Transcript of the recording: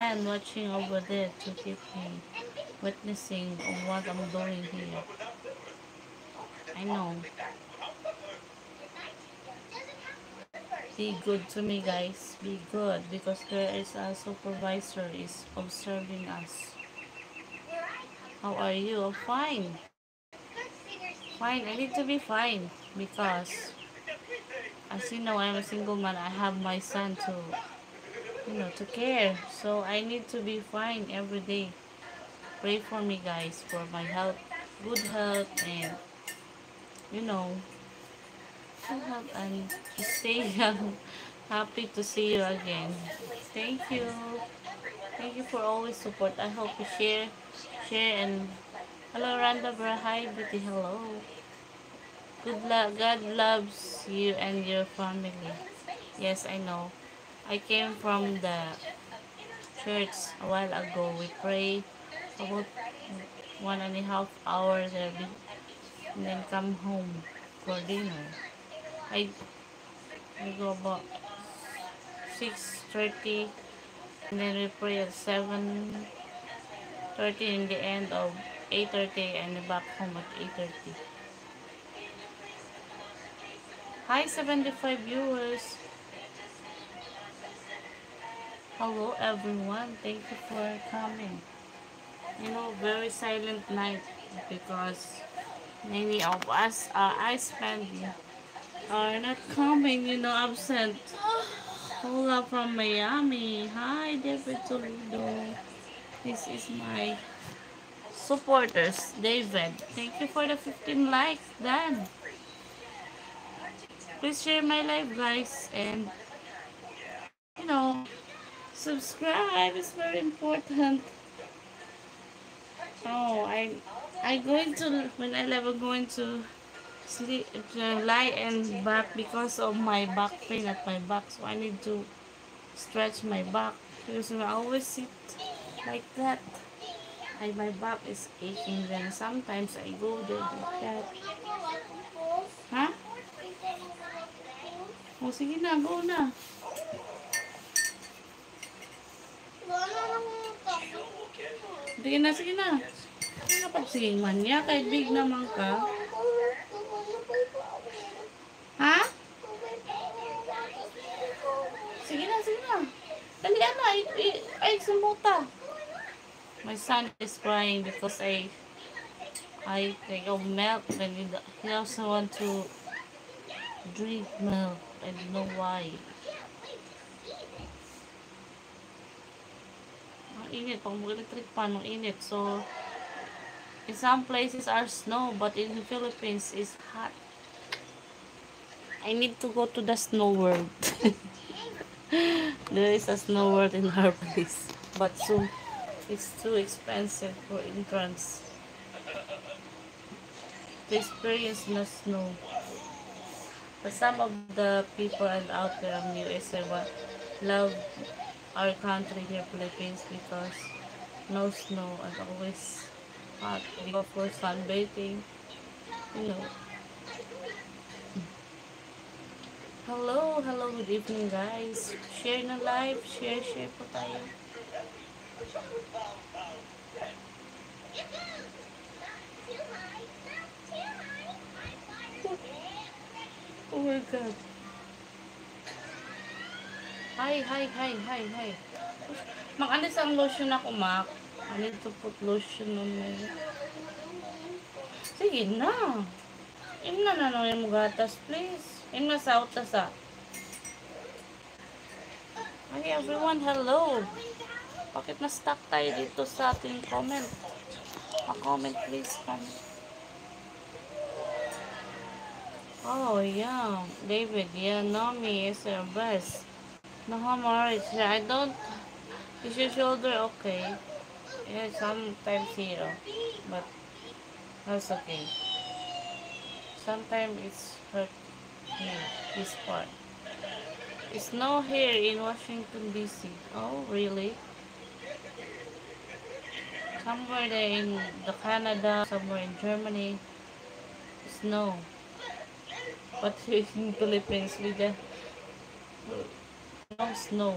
man watching over there to keep me witnessing of what I'm doing here. I know. Be good to me guys. Be good because there is a supervisor is observing us. How are you? I'm fine. Fine. I need to be fine because as you know I'm a single man. I have my son to you know to care. So I need to be fine every day. Pray for me guys for my health, good health and you know health and stay young. Happy to see you again. Thank you. Thank you for always support. I hope you share, share and hello Randa Bra. Hi Beauty. Hello. Good luck. God loves you and your family. Yes, I know. I came from the church a while ago. We pray about one and a half hours there and then come home for dinner. I I go about 6.30 and then we pray at 7.30 in the end of 8.30 and back home at 8.30. Hi 75 viewers. Hello everyone. Thank you for coming. You know, very silent night because many of us are I spend are not coming, you know, absent. Hola from Miami. Hi, David Toledo. This is my supporters, David. Thank you for the 15 likes, Dan. Please share my live, guys, and you know, subscribe is very important. Oh, I I going to when I level going to sleep uh, lie and back because of my back pain at my back. So I need to stretch my back because I always sit like that. My back is aching. Then sometimes I go there like that ha? o sige na go na sige na sige na sige na pag sige man niya kahit big naman ka Ha? Sige na, sige na. Dali na, ay, ay, sumuta. My son is crying because I I take of milk and he also want to drink milk. I don't know why. Init, pag mag-electric pan, ang init. So, in some places are snow, but in the Philippines, is hot. I need to go to the snow world. there is a snow world in our place. But soon, it's too expensive for entrance. To experience the snow. But some of the people out there in USA love our country here, Philippines, because no snow and always hot. We go for sunbathing, you know. Hello, hello, good evening guys. Share na live, share, share po tayo. Oh my god. Hi, hi, hi, hi, hi. Mag-alis ang lotion ako, Mac. I need to put lotion on me. Sige na. Im na na yung gatas, please. In my south sa. Hi everyone, hello. Bakit na-stuck tayo dito sa ating comment? Pa-comment please, comment. Oh, yeah. David, yeah, Nomi is your best. No, I'm alright. I don't... Is your shoulder okay? Yeah, sometimes zero. But that's okay. Sometimes it's hurt here, this part. It's snow here in Washington DC. Oh, really? Somewhere there in the Canada, somewhere in Germany, snow. But here in Philippines, we just no snow.